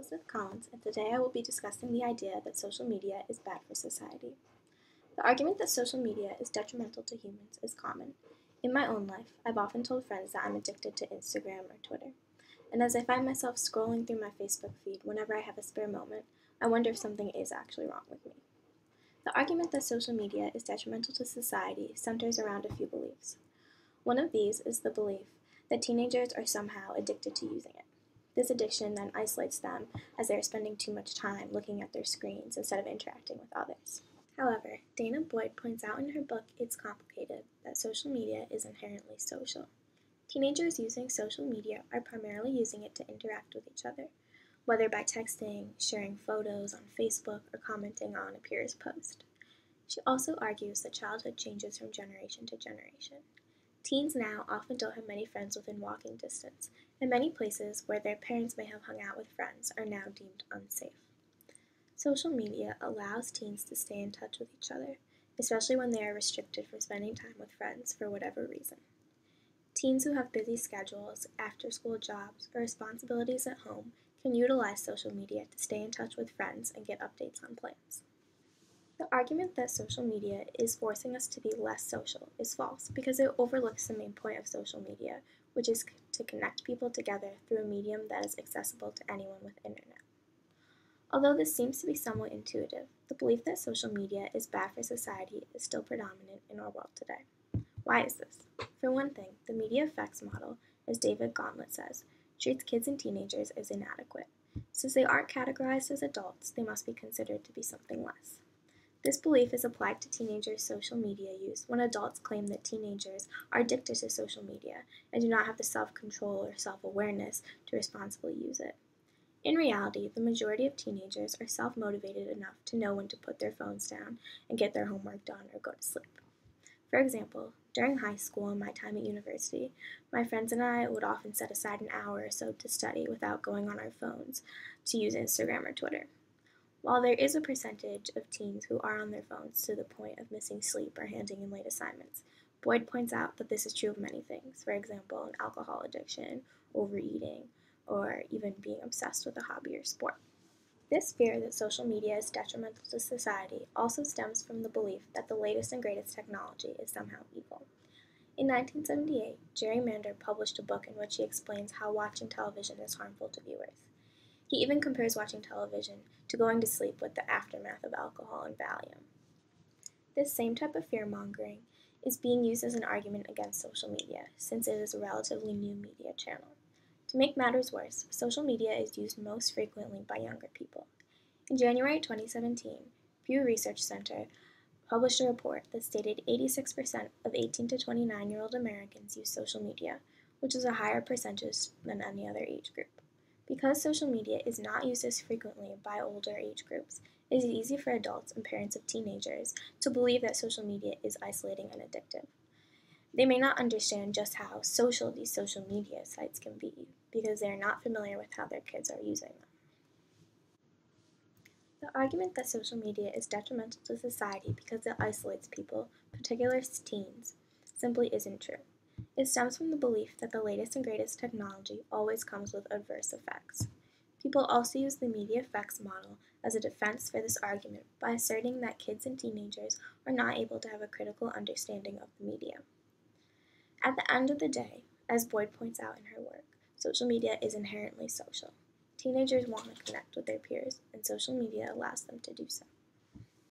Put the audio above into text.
Elizabeth Collins, and today I will be discussing the idea that social media is bad for society. The argument that social media is detrimental to humans is common. In my own life, I've often told friends that I'm addicted to Instagram or Twitter. And as I find myself scrolling through my Facebook feed whenever I have a spare moment, I wonder if something is actually wrong with me. The argument that social media is detrimental to society centers around a few beliefs. One of these is the belief that teenagers are somehow addicted to using it. This addiction then isolates them as they are spending too much time looking at their screens instead of interacting with others. However, Danah Boyd points out in her book It's Complicated that social media is inherently social. Teenagers using social media are primarily using it to interact with each other, whether by texting, sharing photos on Facebook, or commenting on a peer's post. She also argues that childhood changes from generation to generation. Teens now often don't have many friends within walking distance, and many places where their parents may have hung out with friends are now deemed unsafe. Social media allows teens to stay in touch with each other, especially when they are restricted from spending time with friends for whatever reason. Teens who have busy schedules, after school jobs, or responsibilities at home can utilize social media to stay in touch with friends and get updates on plans. The argument that social media is forcing us to be less social is false because it overlooks the main point of social media, which is to connect people together through a medium that is accessible to anyone with internet. Although this seems to be somewhat intuitive, the belief that social media is bad for society is still predominant in our world today. Why is this? For one thing, the media effects model, as David Gauntlett says, treats kids and teenagers as inadequate. Since they aren't categorized as adults, they must be considered to be something less. This belief is applied to teenagers' social media use when adults claim that teenagers are addicted to social media and do not have the self control or self awareness to responsibly use it. In reality, the majority of teenagers are self motivated enough to know when to put their phones down and get their homework done or go to sleep. For example, during high school and my time at university, my friends and I would often set aside an hour or so to study without going on our phones to use Instagram or Twitter. While there is a percentage of teens who are on their phones to the point of missing sleep or handing in late assignments, Boyd points out that this is true of many things, for example, an alcohol addiction, overeating, or even being obsessed with a hobby or sport. This fear that social media is detrimental to society also stems from the belief that the latest and greatest technology is somehow evil. In 1978, Jerry Mander published a book in which he explains how watching television is harmful to viewers. He even compares watching television to going to sleep with the aftermath of alcohol and Valium. This same type of fear mongering is being used as an argument against social media, since it is a relatively new media channel. To make matters worse, social media is used most frequently by younger people. In January 2017, Pew Research Center published a report that stated 86% of 18 to 29 year old Americans use social media, which is a higher percentage than any other age group. Because social media is not used as frequently by older age groups, it is easy for adults and parents of teenagers to believe that social media is isolating and addictive. They may not understand just how social these social media sites can be because they are not familiar with how their kids are using them. The argument that social media is detrimental to society because it isolates people, particularly teens, simply isn't true. It stems from the belief that the latest and greatest technology always comes with adverse effects. People also use the media effects model as a defense for this argument by asserting that kids and teenagers are not able to have a critical understanding of the media. At the end of the day, as Boyd points out in her work, social media is inherently social. Teenagers want to connect with their peers, and social media allows them to do so.